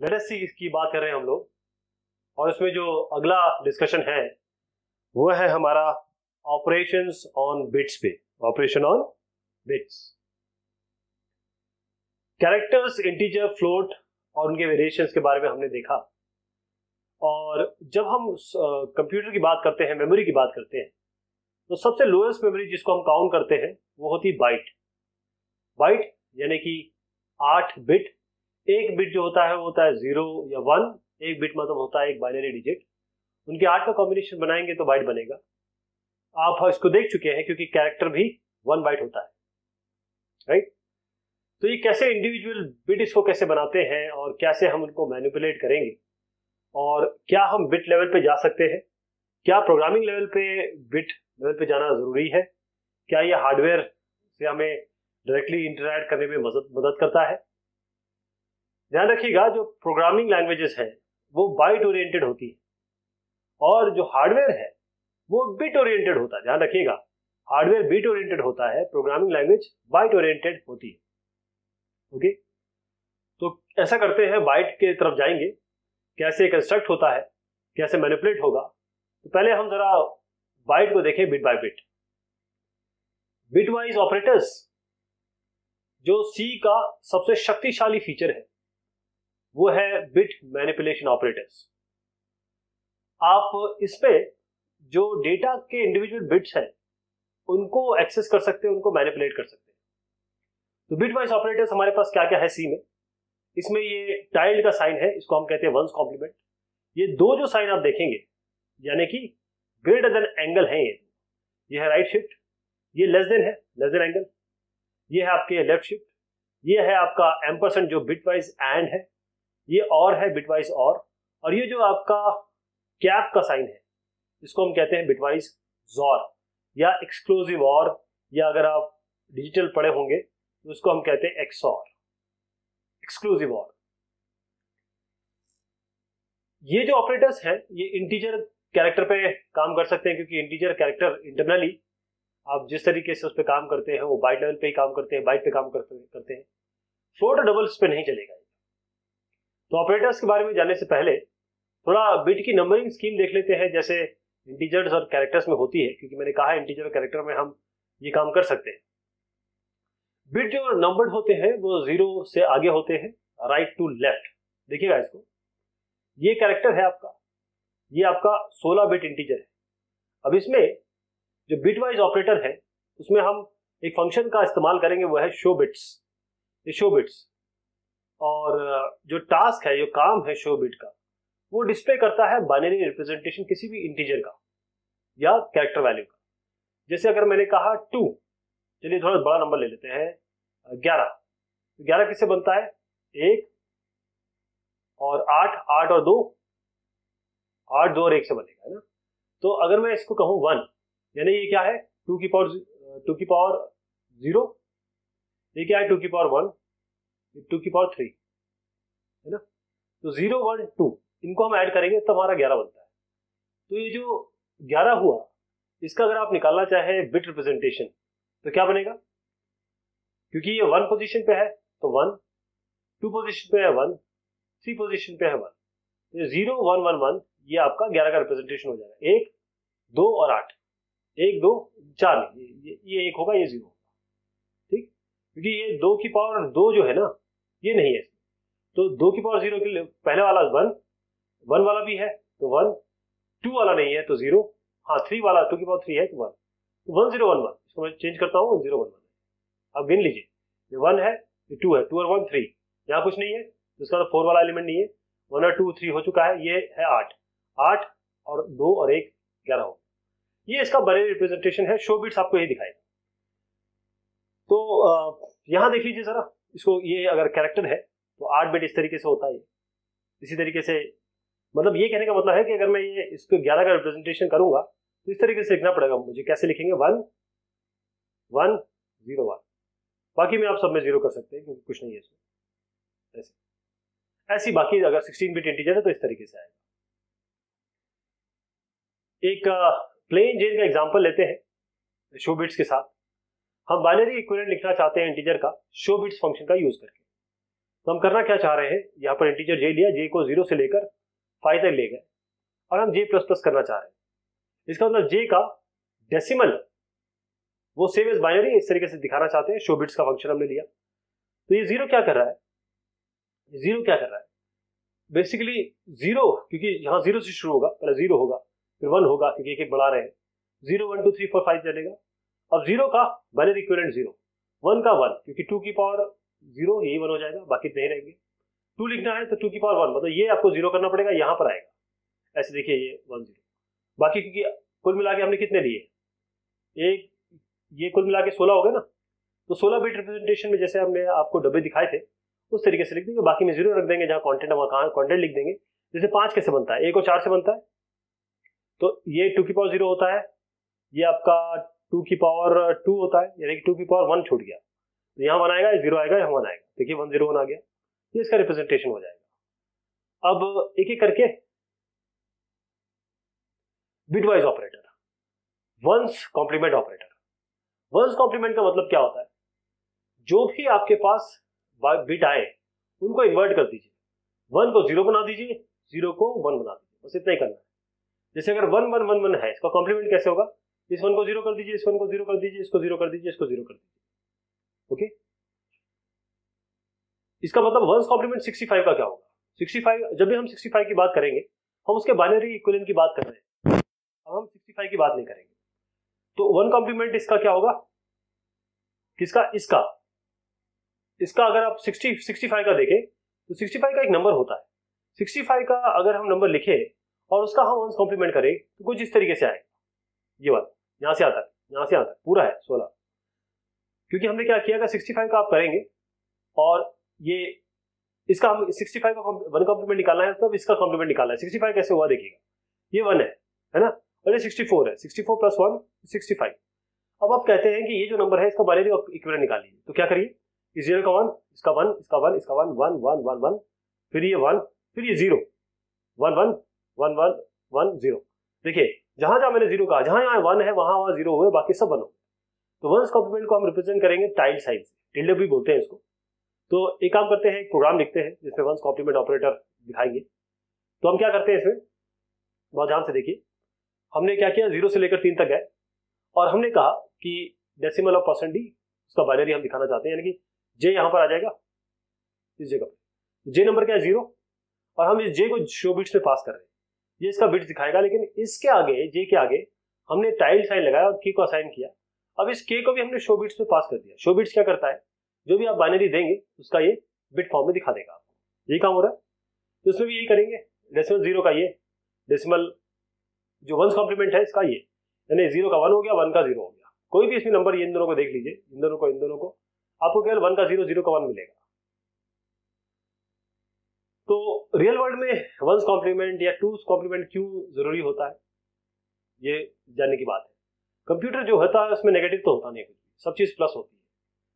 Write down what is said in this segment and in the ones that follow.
Latest की बात कर रहे हैं हम लोग। और इसमें जो अगला डिस्कशन है, वो है हमारा ऑपरेशन ऑन बिट्स पे। Operation on bits characters integer float और उनके वेरिएशंस के बारे में हमने देखा। और जब हम कंप्यूटर की बात करते हैं मेमोरी की बात करते हैं तो सबसे लोएस्ट मेमोरी जिसको हम काउंट करते हैं, वो होती बाइट बाइट यानी कि आठ बिट एक बिट जो होता है, वो होता है ज़ीरो या वन एक बिट मतलब होता है एक बाइनरी डिजिट उनके आठ का कॉम्बिनेशन बनाएँगे तो बाइट बनेगा. आप इसको देख चुके हैं क्योंकि कैरेक्टर भी वन बाइट होता है. राइट तो ये कैसे इंडिविजुअल बिट इसको कैसे बनाते हैं और कैसे हम उनको मैनिपुलेट करेंगे? और क्या हम बिट लेवल पे जा सकते हैं? क्या प्रोग्रामिंग लेवल पे बिट लेवल पे जाना ज़रूरी है? क्या ये हार्डवेयर से हमें डायरेक्टली इंटरैक्ट करने में मदद मदद करता है? ध्यान रखिएगा, जो प्रोग्रामिंग लैंग्वेजेस है, वो बाइट ओरिएंटेड होती है। और जो हार्डवेयर है, वो बिट ओरिएंटेड होता है। ध्यान रखिएगा हार्डवेयर बिट ओरिएंटेड होता है प्रोग्रामिंग लैंग्वेज बाइट ओरिएंटेड होती है। ओके तो ऐसा करते हैं बाइट के तरफ़ जाएँगे, कैसे कंस्ट्रक्ट होता है, कैसे मैनिपुलेट होगा। तो पहले हम जरा बाइट को देखें bit by bit bitwise operators जो सी का सबसे शक्तिशाली फीचर है। वो है बिट मैनिपुलेशन ऑपरेटर्स आप इसपे जो डेटा के इंडिविजुअल बिट्स हैं, उनको एक्सेस कर सकते हैं, उनको मैनिपुलेट कर सकते हैं. तो बिट वाइज ऑपरेटर्स हमारे पास क्या क्या है सी में? इसमें ये टाइल्ड का साइन है, इसको हम कहते हैं वंस कॉम्प्लीमेंट ये दो जो साइन आप देखेंगे, यानी कि ग्रेटर देन एंगल है ये. ये है राइट शिफ्ट ये लेस देन है लेस देन एंगल ये है आपके लेफ़्ट शिफ्ट ये है आपका एम परसेंट जो बिट वाइज एंड है. ये और है बिटवाइज और और ये जो आपका कैप का साइन है, इसको हम कहते हैं बिटवाइज जॉर या एक्सक्लूसिव और या अगर आप डिजिटल पढ़े होंगे तो उसको हम कहते हैं एक्सॉर एक्सक्लूसिव और ये जो ऑपरेटर्स हैं, ये इंटीजर कैरेक्टर पे काम कर सकते हैं, क्योंकि इंटीजर कैरेक्टर इंटरनली आप जिस तरीके से उस पर काम करते हैं, वो बाइट लेवल पे ही काम करते हैं बाइट पे काम करते करते हैं। फ्लोट डबल्स पे नहीं चलेगा तो ऑपरेटर्स के बारे में जानने से पहले थोड़ा बिट की नंबरिंग स्कीम देख लेते हैं, जैसे इंटीजर्स और कैरेक्टर्स में होती है, क्योंकि मैंने कहा इंटीजर और कैरेक्टर में हम ये काम कर सकते हैं। बिट जो नंबर्ड होते हैं, वो ज़ीरो से आगे होते हैं राइट टू लेफ़्ट देखिएगा इसको। ये कैरेक्टर है आपका। ये आपका 16 बिट इंटीजर है। अब इसमें जो बिट वाइज ऑपरेटर है, उसमें हम एक फ़ंक्शन का इस्तेमाल करेंगे, वो है शो बिट्स ये शो बिट्स और जो टास्क है, जो काम है शो बिट का, वो डिस्प्ले करता है बाइनरी रिप्रेजेंटेशन किसी भी इंटीजर का या कैरेक्टर वैल्यू का। जैसे अगर मैंने कहा टू चलिए थोड़ा बड़ा नंबर ले लेते हैं ग्यारह। तो ग्यारह किससे बनता है? एक और आठ आठ और दो। आठ, दो और एक से बनेगा, है ना? तो अगर मैं इसको कहूँ वन यानी ये क्या है? टू की पावर टू की पावर ज़ीरो ये क्या है? टू की पावर वन टू की पावर थ्री है ना? तो ज़ीरो वन टू इनको हम ऐड करेंगे तब हमारा ग्यारह बनता है। तो ये जो ग्यारह हुआ इसका अगर आप निकालना चाहे बिट रिप्रेजेंटेशन तो क्या बनेगा? क्योंकि ये वन पोजीशन पे है तो वन टू पोजीशन पे है वन थ्री पोजीशन पे है वन। तो ज़ीरो वन वन वन ये आपका ग्यारह का रिप्रेजेंटेशन हो जाएगा। एक दो और आठ। एक दो चार ये, ये एक होगा ये ज़ीरो ठीक? क्योंकि ये दो की पावर दो जो है ना ये नहीं है। तो दो की पावर ज़ीरो के लिए पहले वाला वन वन वाला भी है तो वन टू वाला नहीं है तो ज़ीरो हाँ थ्री वाला टू की पावर थ्री है तो वन तो वन ज़ीरो वन वन इसको मैं चेंज करता हूँ ज़ीरो वन वन अब गिन लीजिए, ये वन है, ये टू है टू और वन थ्री यहाँ कुछ नहीं है तो इसका तो फोर वाला एलिमेंट नहीं है। वन और टू थ्री हो चुका है, ये है आठ। आठ और दो और एक, ग्यारह हो। ये इसका बड़े रिप्रेजेंटेशन है शो बिट्स आपको ये दिखाएगा। तो यहाँ देख लीजिए जरा। इसको ये अगर कैरेक्टर है तो आठ बिट इस तरीके से होता है इसी तरीके से मतलब ये कहने का मतलब है कि अगर मैं ये, इसको ग्यारह का रिप्रेजेंटेशन करूँगा तो इस तरीके से लिखना पड़ेगा मुझे। कैसे लिखेंगे? वन वन ज़ीरो वन बाकी में आप सब में ज़ीरो कर सकते हैं, क्योंकि कुछ नहीं है इसमें। ऐसे। ऐसी बाकी अगर सिक्सटीन बिट इंटीजर है तो इस तरीके से आएगा। एक प्लेन जेन का एग्ज़ाम्पल लेते हैं शो बिट्स के साथ। हम बाइनरी इक्विवेलेंट लिखना चाहते हैं इंटीजर का शो बिट्स फ़ंक्शन का यूज़ करके। तो हम करना क्या चाह रहे हैं? यहाँ पर इंटीजर जे लिया जे को ज़ीरो से लेकर फाइव तक ले गए। और हम जे प्लस प्लस करना चाह रहे हैं। इसका मतलब जे का डेसिमल वो सेम एज बाइनरी इस तरीके से दिखाना चाहते हैं। शो बिट्स का फ़ंक्शन हमने लिया। तो ये ज़ीरो क्या कर रहा है? ज़ीरो क्या कर रहा है? बेसिकली ज़ीरो क्योंकि यहाँ ज़ीरो से शुरू होगा, पहले ज़ीरो होगा, फिर वन होगा, क्योंकि एक एक बढ़ा रहे हैं। Zero one two three four five चलेगा। अब ज़ीरो का बाइनरी इक्विवेलेंट ज़ीरो वन का वन क्योंकि टू की पावर ज़ीरो यही वन हो जाएगा, बाकी नहीं रहेंगे। टू लिखना है तो टू की पावर वन मतलब ये आपको ज़ीरो करना पड़ेगा, यहाँ पर आएगा। ऐसे देखिए ये वन ज़ीरो बाकी क्योंकि कुल मिला के हमने कितने लिए? एक, ये कुल मिला के सोलह हो गए ना? तो सोलह बिट रिप्रेजेंटेशन में जैसे हमने आपको डब्बे दिखाए थे, उस तरीके से लिख देंगे, बाकी में ज़ीरो रख देंगे, जहाँ कॉन्टेंट वहाँ कहाँ कॉन्टेंट लिख देंगे। जैसे पाँच कैसे बनता है? एक और चार से बनता है। तो ये टू की पावर ज़ीरो होता है, ये आपका टू की पावर टू होता है, यानी कि टू की पावर वन छूट गया। तो यहाँ वन आएगा, ज़ीरो आएगा, यहाँ वन आएगा। देखिए, वन ज़ीरो वन आ गया। ये इसका रिप्रेजेंटेशन हो जाएगा। अब एक एक करके bitwise operator one's complement operator one's complement का मतलब क्या होता है? जो भी आपके पास बिट आए, उनको इन्वर्ट कर दीजिए। वन को ज़ीरो बना दीजिए, ज़ीरो को वन बना दीजिए। बस इतना ही करना है। जैसे अगर वन वन वन वन है, इसका कॉम्प्लीमेंट कैसे होगा? इस वन को ज़ीरो कर दीजिए, इस वन को ज़ीरो कर दीजिए, इसको ज़ीरो कर दीजिए, इसको ज़ीरो कर दीजिए। ओके इसका मतलब वंस कॉम्प्लीमेंट 65 का क्या होगा? 65 जब भी हम 65 की बात करेंगे, हम उसके बाइनरी इक्विवेलेंट की बात कर रहे हैं। अब हम 65 की बात नहीं करेंगे। तो वन कॉम्प्लीमेंट इसका क्या होगा? किसका? इसका। इसका अगर आप 60 65 का देखें तो 65 का एक नंबर होता है। 65 का अगर हम नंबर लिखे, और उसका हम वंस कॉम्प्लीमेंट करें तो कुछ इस तरीके से आएगा। ये वाला। यहाँ से आता है, यहाँ से आता है, पूरा है, सोलह। क्योंकि हमने क्या किया सिक्सटी फाइव का आप करेंगे, और ये, इसका हम सिक्सटी फाइव का वन कॉम्प्लीमेंट निकालना है, तब इसका कॉम्प्लीमेंट निकालना है। सिक्सटी फाइव कैसे हुआ, देखिएगा। ये वन है है ना? और ये सिक्सटी फोर है sixty four plus one sixty five अब आप कहते हैं कि ये जो नंबर है, इसका बाइनरी इक्विवेलेंट निकाल लीजिए। तो क्या करिए? इस ज़ीरो का वन इसका वन इसका वन इसका one one one one one फिर ये वन फिर ये zero one one one one one zero देखिए जहाँ जहाँ मैंने ज़ीरो कहा, जहाँ यहाँ वन है, वहाँ वहाँ ज़ीरो हुए, बाकी सब हो। तो वंस कॉम्प्लीमेंट को हम रिप्रेजेंट करेंगे टाइल साइज़ टिल्डे भी बोलते हैं इसको। तो एक काम करते हैं, एक प्रोग्राम लिखते हैं, जिसमें वंस कॉम्प्लीमेंट ऑपरेटर दिखाएँगे। तो हम क्या करते हैं इसमें? बहुत ध्यान से देखिए। हमने क्या किया? ज़ीरो से लेकर तीन तक गए। और हमने कहा कि डेसिमल ऑफ़ परसेंट डी उसका बाइनरी हम दिखाना चाहते हैं, यानी कि जे यहाँ पर आ जाएगा। इस जगह पर। जे नंबर क्या है? ज़ीरो और हम इस जे को शो बिट्स में पास कर रहे हैं। ये इसका बिट दिखाएगा, लेकिन इसके आगे जे के आगे, हमने टाइल साइन लगाया और के को असाइन किया। अब इस के को भी हमने शो बिट्स में पास कर दिया। शो बिट्स क्या करता है? जो भी आप बाइनरी देंगे, उसका ये बिट फॉर्म में दिखा देगा आपको। यही काम हो रहा है। तो इसमें भी यही करेंगे। डेसिमल ज़ीरो का ये। डेसिमल जो वंस कॉम्प्लीमेंट है, इसका ये। यानी ज़ीरो का वन हो गया वन का ज़ीरो हो गया। कोई भी इसमें नंबर इन दोनों को देख लीजिए। इन दोनों को, इन दोनों को। आपको केवल वन का ज़ीरो ज़ीरो का वन मिलेगा तो रियल वर्ल्ड में वंस कॉम्प्लीमेंट या टूस कॉम्प्लीमेंट क्यों ज़रूरी होता है? ये जानने की बात है। कंप्यूटर जो होता है, उसमें नेगेटिव तो होता नहीं कुछ सब चीज़ प्लस होती है।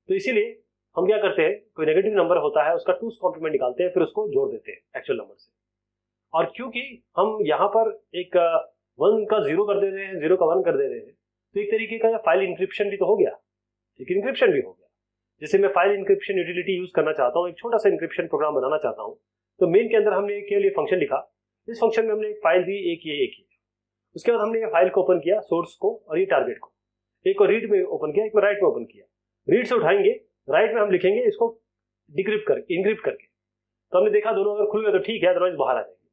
तो इसीलिए हम क्या करते हैं? कोई नेगेटिव नंबर होता है, उसका टूस कॉम्प्लीमेंट निकालते हैं, फिर उसको जोड़ देते हैं एक्चुअल नंबर से। और क्योंकि हम यहाँ पर एक वन का ज़ीरो कर दे रहे हैं ज़ीरो का वन कर दे रहे हैं तो एक तरीके का फ़ाइल इंक्रिप्शन भी तो हो गया। एक इंक्रिप्शन भी हो गया। जैसे मैं फ़ाइल इंक्रिप्शन यूटिलिटी यूज़ करना चाहता हूँ, एक छोटा सा इंक्रिप्शन प्रोग्राम बनाना चाहता हूँ तो मेन के अंदर हमने के लिए फ़ंक्शन लिखा। इस फ़ंक्शन में हमने एक फ़ाइल दी, एक ये एक ये। उसके बाद हमने ये फ़ाइल को ओपन किया सोर्स को और ये टारगेट को। एक को रीड में ओपन किया, एक में राइट में ओपन किया। रीड से उठाएँगे राइट में हम लिखेंगे, इसको डिक्रिप्ट करके इनक्रिप्ट करके। तो हमने देखा दोनों अगर खुल गए तो ठीक है अदरवाइज़ बाहर आ जाएँगे।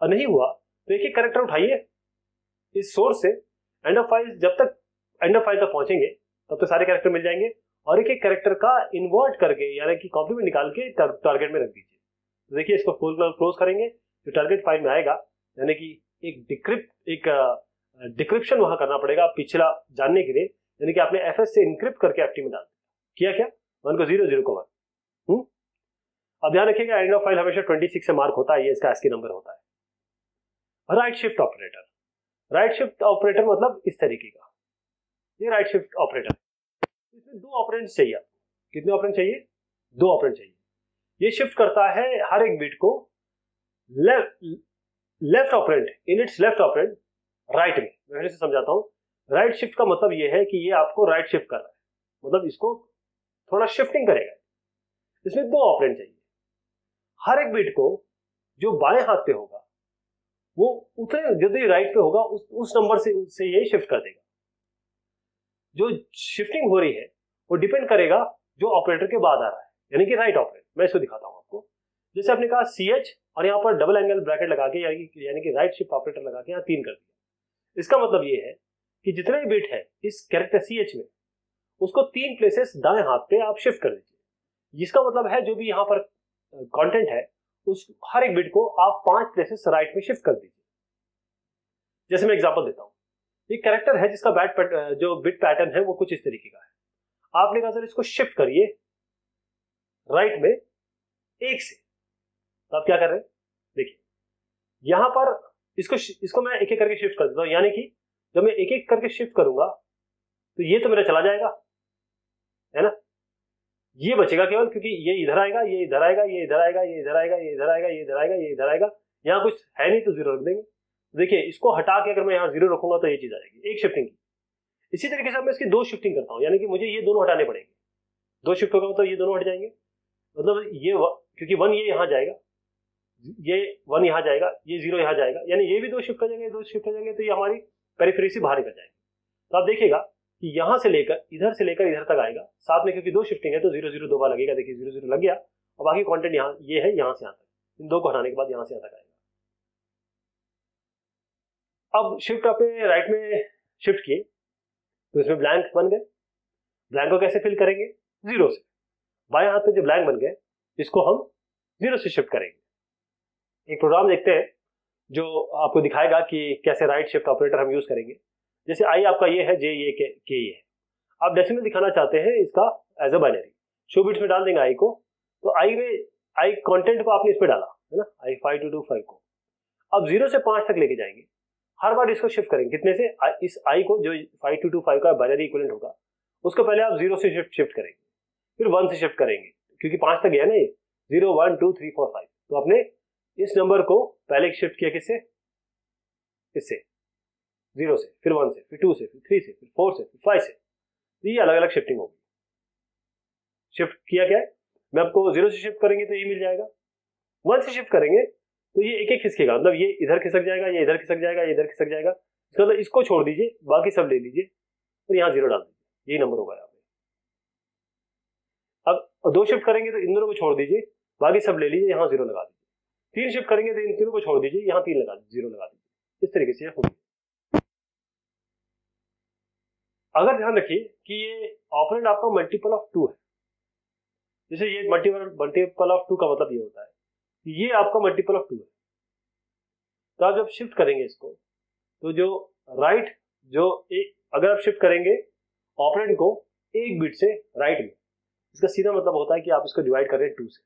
और नहीं हुआ तो एक एक करेक्टर उठाइए इस सोर्स से। एंड ऑफ़ फ़ाइल जब तक एंड ऑफ़ फ़ाइल तक पहुँचेंगे, तब तक सारे कैरेक्टर मिल जाएँगे। और एक एक कैरेक्टर का इन्वर्ट करके, यानी कि कॉम्प्लीमेंट निकाल के टारगेट में रख दीजिए। तो देखिए, इसको क्लोज करेंगे, जो टारगेट फ़ाइल में आएगा, यानी कि एक डिक्रिप्ट एक डिक्रिप्शन वहाँ करना पड़ेगा पिछला जानने के लिए, यानी कि आपने एफएस से इनक्रिप्ट करके एफ़ में डाल किया क्या? वन को ज़ीरो ज़ीरो को वन हम्म? अब ध्यान रखिएगा एंड ऑफ़ फ़ाइल हमेशा 26 से मार्क होता है, ये इसका एसकी नंबर होता है। Right shift operator right shift operator मतलब इस तरीके का। ये राइट शिफ्ट ऑपरेटर इसमें दो ऑपरेंट चाहिए आपको। कितने ऑपरेंट चाहिए? दो ऑपरेंट चाहिए। ये शिफ्ट करता है हर एक बिट को left left operand in its left operand right में। मैं फिर से समझाता हूँ। राइट शिफ्ट का मतलब ये है कि ये आपको राइट शिफ्ट कर रहा है। मतलब इसको थोड़ा शिफ्टिंग करेगा। इसमें दो ऑपरेंट चाहिए। हर एक बिट को जो बाएँ हाथ पे होगा, वो उतने यदि राइट पे होगा, उस उस नंबर से से ये शिफ्ट कर देगा। जो शिफ्टिंग हो रही है, वो डिपेंड करेगा जो ऑपरेटर के बाद आ रहा है। यानी कि राइट ऑपरेटर मैं इसको दिखाता हूँ आपको। जैसे आपने कहा सी एच और यहाँ पर डबल एंगल ब्रैकेट लगा के, यानी कि राइट शिफ्ट ऑपरेटर लगा के यहाँ तीन कर दिया। इसका मतलब ये है कि जितने भी बिट है इस कैरेक्टर सी एच में, उसको तीन प्लेसेस दाएँ हाथ पे आप शिफ्ट कर दीजिए। जिसका मतलब है जो भी यहाँ पर कंटेंट है, उस हर एक बिट को आप पाँच प्लेसेस राइट में शिफ्ट कर दीजिए। जैसे मैं एग्ज़ाम्पल देता हूँ। एक कैरेक्टर है जिसका बैट जो बिट पैटर्न है, वो कुछ इस तरीके का है। आपने कहा, सर, इसको शिफ्ट करिए राइट में एक से। तो आप क्या कर रहे हैं? देखिए, यहाँ पर इसको इसको मैं एक एक करके शिफ्ट कर देता हूँ। यानी कि जब मैं एक एक करके शिफ्ट करूँगा तो ये तो मेरा चला जाएगा, है ना? ये बचेगा केवल क्योंकि ये इधर आएगा, ये इधर आएगा, ये इधर आएगा, ये इधर आएगा, ये इधर आएगा, ये इधर आएगा, ये इधर आएगा। यहाँ कुछ है नहीं तो ज़ीरो रख देंगे। देखिए, इसको हटा के अगर मैं यहाँ ज़ीरो रखूँगा तो ये चीज़ आ जाएगी। एक शिफ्टिंग की। इसी तरीके से मैं इसकी दो शिफ्टिंग करता हूँ। यानी कि मुझे ये दोनों हटाने पड़ेंगे। दो शिफ्ट होगा तो ये दोनों हट जाएँगे। मतलब ये क्योंकि वन ये यहाँ जाएगा, ये वन यहाँ जाएगा, ये ज़ीरो यहाँ जाएगा, यानी ये भी दो शिफ्ट कर जाएँगे दो शिफ्ट कर जाएँगे तो ये हमारी पेरीफेरी से बाहर निकल जाएगी। तो आप देखिएगा कि यहाँ से लेकर, इधर से लेकर इधर तक आएगा, साथ में क्योंकि दो शिफ्टिंग है तो ज़ीरो ज़ीरो दो बार लगेगा, देखिए ज़ीरो ज़ीरो लग गया, और बाकी कॉन्टेंट यहाँ, ये है, यहाँ से यहाँ तक। इन दो को हटाने के बाद यहाँ से यहाँ तक आएगा। अब शिफ्ट आपने राइट में शिफ्ट किए तो इसमें ब्लैंक बन गए। ब्लैंक को कैसे फिल करेंगे? ज़ीरो से। बाएँ हाथ में जो ब्लैंक बन गए इसको हम ज़ीरो से शिफ्ट करेंगे। एक प्रोग्राम देखते हैं जो आपको दिखाएगा कि कैसे राइट शिफ्ट ऑपरेटर हम यूज़ करेंगे। जैसे आई आपका ये है जे ये के, के ये है। आप डेसिमल दिखाना चाहते हैं इसका as a binary show bits में डाल देंगे आई को। तो आई में आई कंटेंट को आपने इस पर डाला है ना? I five two two five को। अब ज़ीरो से पाँच तक लेके जाएँगे। हर बार इसको शिफ्ट करेंगे। कितने से? इस आई को जो फाइव टू टू फाइव का बाइनरी इक्वलेंट होगा उसको पहले आप ज़ीरो से शिफ्ट शिफ्ट करेंगे। फिर वन से शिफ्ट करेंगे। क्योंकि पाँच तक गया ना ये। Zero, one, two, three, four, five. तो आपने इस नंबर को पहले शिफ्ट किया किससे? इससे। ज़ीरो से, फिर वन से, फिर टू से, फिर थ्री से, फिर फोर से, फिर फाइव से। तो ये अलग अलग शिफ्टिंग होगी। शिफ्ट किया क्या है? मैं आपको ज़ीरो से शिफ्ट करेंगे तो ये मिल जाएगा। वन से शिफ्ट करेंगे तो ये एक एक खिसकेगा। मतलब ये इधर खिसक जाएगा, ये इधर खिसक जाएगा, ये इधर खिसक जाएगा। इसका मतलब इसको छोड़ दीजिए, बाकी सब ले लीजिए और यहाँ ज़ीरो डाल दीजिए। यही नंबर होगा अब दो शिफ्ट करेंगे तो इन दोनों को छोड़ दीजिए, बाकी सब ले लीजिए, यहाँ ज़ीरो लगा दीजिए। तीन शिफ्ट करेंगे तो इन तीनों को छोड़ दीजिए, यहाँ तीन लगा ज़ीरो लगा दीजिए। इस तरीके से होगी। अगर ध्यान रखिए कि ये ऑपरेंड आपका मल्टीपल ऑफ़ टू है। जैसे ये मल्टीपल मल्टीपल ऑफ़ टू का मतलब ये होता है ये आपका मल्टीपल ऑफ़ टू है। तो आप जब शिफ्ट करेंगे इसको तो जो राइट जो एक अगर आप शिफ्ट करेंगे ऑपरेंड को एक बिट से राइट में इसका सीधा मतलब होता है कि आप इसको डिवाइड कर रहे हैं टू से।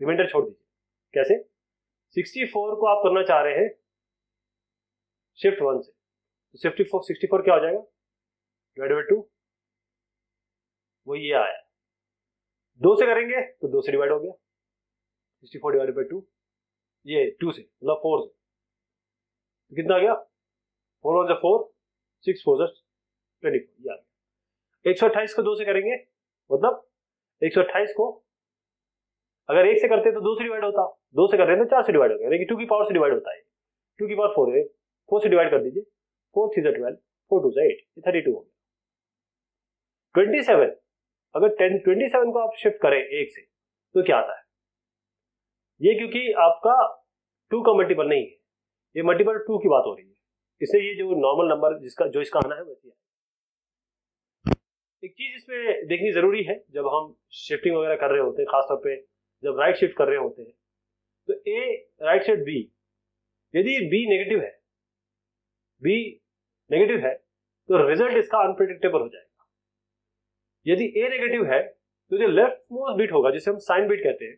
रिमाइंडर छोड़ दीजिए। कैसे? 64 को आप करना चाह रहे हैं शिफ्ट वन से। तो फोर सिक्सटी फोर क्या हो जाएगा? डिवाइड बाई टू वो ये आया। दो से करेंगे तो दो से डिवाइड हो गया। Sixty four divide by two ये टू से मतलब फोर से। तो कितना आ गया? फोर वन से फोर सिक्स फोर से ट्वेंटी फोर ये आ गया एक सौ अट्ठाईस को दो से करेंगे मतलब एक सौ अट्ठाईस को अगर एक से करते तो दो से डिवाइड होता। दो से कर रहे तो चार से डिवाइड हो गया। टू की पावर से डिवाइड होता है। टू की पावर फोर है। फोर से डिवाइड कर दीजिए। Four three twelve four two eight thirty two हो गया। ट्वेंटी सेवन अगर टेन ट्वेंटी सेवन को आप शिफ्ट करें एक से तो क्या आता है? ये क्योंकि आपका टू का मल्टीपल नहीं है। ये मल्टीपल टू की बात हो रही है। इससे ये जो नॉर्मल नंबर जिसका, जो इसका आना है, वैसे एक चीज़ इसमें देखनी ज़रूरी है, जब हम शिफ्टिंग वगैरह कर रहे होते हैं, खासतौर पे जब राइट शिफ्ट कर रहे होते हैं तो ए राइट साइड बी यदि बी नेगेटिव है बी नेगेटिव है तो रिज़ल्ट इसका अनप्रिडिक्टेबल हो जाएगा। यदि ए नेगेटिव है तो जो लेफ़्ट मोस्ट बीट होगा, जिसे हम साइन बीट कहते हैं,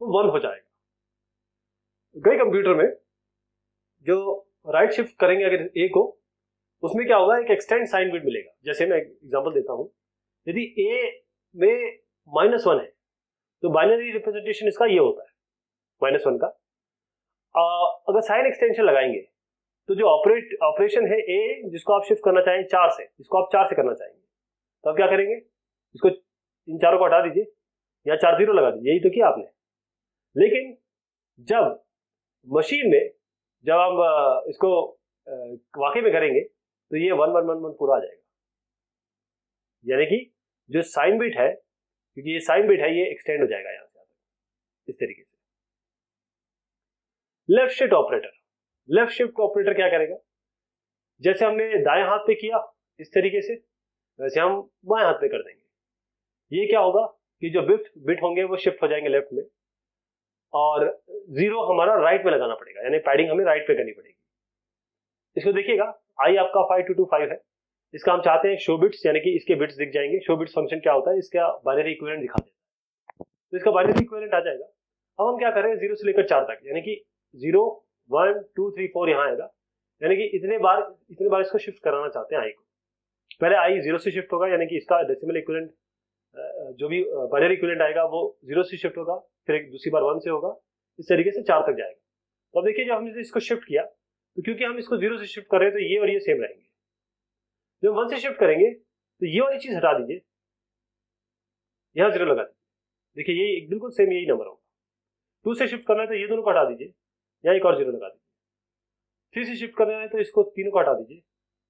वो वन हो जाएगा। कई कंप्यूटर में, जो राइट शिफ्ट करेंगे अगर ए को, उसमें क्या होगा, एक एक्सटेंड साइन बिट मिलेगा। जैसे मैं एग्जांपल देता हूँ। यदि ए में माइनस वन है तो बाइनरी रिप्रेजेंटेशन इसका ये होता है माइनस वन का। आ, अगर साइन एक्सटेंशन लगाएँगे तो जो ऑपरेट ऑपरेशन है ए जिसको आप शिफ्ट करना चाहेंगे चार से जिसको आप चार से करना चाहेंगे तो आप क्या करेंगे? इसको इन चारों को हटा दीजिए या चार ज़ीरो लगा दीजिए यही तो किया आपने। लेकिन जब मशीन में जब हम इसको वाकई में करेंगे तो ये वन वन वन वन पूरा आ जाएगा। यानी कि जो साइन बिट है, क्योंकि ये साइन बिट है, ये एक्सटेंड हो जाएगा यहाँ से इस तरीके से। Left shift operator left shift operator क्या करेगा? जैसे हमने दाएँ हाथ पे किया, इस तरीके से, वैसे हम बाएँ हाथ पे कर देंगे। ये क्या होगा कि जो बिट बिट होंगे, वो शिफ्ट हो जाएँगे लेफ़्ट में, और ज़ीरो हमारा राइट में लगाना पड़ेगा, यानी पैडिंग हमें राइट पे करनी पड़ेगी। इसको देखिएगा आई आपका फाइव टू टू फाइव है। इसका हम चाहते हैं शो बिट्स यानी कि इसके बिट्स दिख जाएँगे। शो बिट्स फ़ंक्शन क्या होता है? इसका बाइनरी इक्विवेलेंट दिखा देता है। तो इसका बाइनरी इक्विवेलेंट आ जाएगा। अब हम क्या कर रहे हैं? ज़ीरो से लेकर चार तक, यानी कि zero one two three four यहाँ आएगा। यानी कि इतने बार इतने बार इसको शिफ्ट कराना चाहते हैं आई को। पहले आई ज़ीरो से शिफ्ट होगा, यानी कि इसका डेसिमल इक्विवेलेंट जो भी बाइनरी इक्विवेलेंट आएगा, वो ज़ीरो से शिफ्ट होगा, फिर एक दूसरी बार वन से होगा। इस तरीके से चार तक जाएगा। तो अब देखिए, जब हमने इसको शिफ्ट किया तो क्योंकि हम इसको ज़ीरो से शिफ्ट कर रहे हैं तो ये और ये सेम रहेंगे। जब वन से शिफ्ट करेंगे तो ये वाली चीज़ हटा दीजिए। यहाँ ज़ीरो लगा दीजिए। देखिए, ये बिल्कुल सेम यही नंबर होगा। टू से शिफ्ट करना है तो ये दोनों को हटा दीजिए। यहाँ एक और ज़ीरो लगा दीजिए। थ्री से शिफ्ट करना है तो इसको तीनों को हटा दीजिए।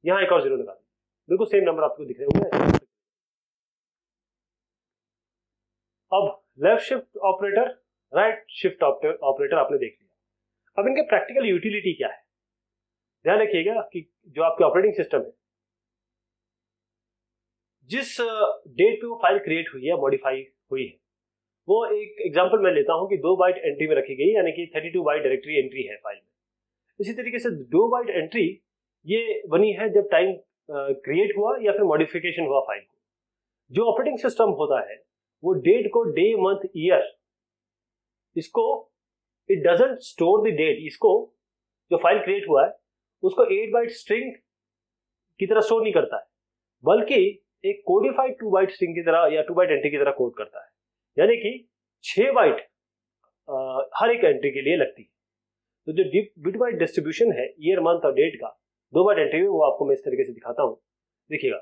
यहाँ एक और ज़ीरो लगा दीजिए। बिल्कुल सेम नंबर आपको दिख रहे होंगे। अब left shift operator right shift operator आपने देख लिया। अब इनके प्रैक्टिकल यूटिलिटी क्या है? ध्यान रखिएगा कि जो आपके ऑपरेटिंग सिस्टम है जिस डेट पे वो फ़ाइल क्रिएट हुई है मॉडिफाई हुई है, वो एक एग्जांपल मैं लेता हूँ कि दो बाइट एंट्री में रखी गई, यानी कि 32 बाइट डायरेक्टरी एंट्री है फ़ाइल में। इसी तरीके से दो बाइट एंट्री ये बनी है जब टाइम क्रिएट हुआ या फिर मॉडिफिकेशन हुआ फ़ाइल को। जो ऑपरेटिंग सिस्टम होता है, वो डेट को डे मंथ ईयर इसको it doesn't store the date इसको जो फ़ाइल क्रिएट हुआ है, उसको एट बाइट स्ट्रिंग की तरह स्टोर नहीं करता है। बल्कि एक कोडिफाइड टू बाइट स्ट्रिंग की तरह या टू बाइट एंट्री की तरह कोड करता है। यानी कि छह बाइट हर एक एंट्री के लिए लगती है। तो जो बिट बाइट डिस्ट्रीब्यूशन है ईयर मंथ और डेट का। दो बाइट एंट्री में वो आपको मैं इस तरीके से दिखाता हूँ। देखिएगा,